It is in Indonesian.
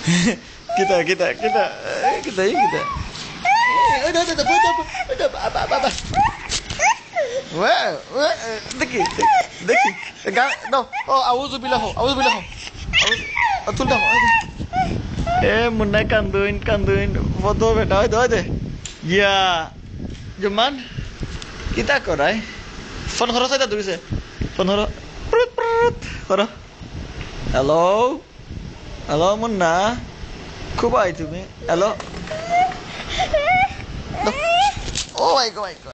kita kita kita eh, kita ya kita. Eh, udah udah udah udah udah apa apa apa. Wah, wah, deki, deki, enggak, no, oh, auzubillah, auzubillah, atul dah, eh, munna kanduin, kanduin, foto beta, itu aja, ya, cuman, kita korai, phone khoro saja tuh bisa, phone khoro, hello Munna খুব তুমি হ্যালো ও মাই গড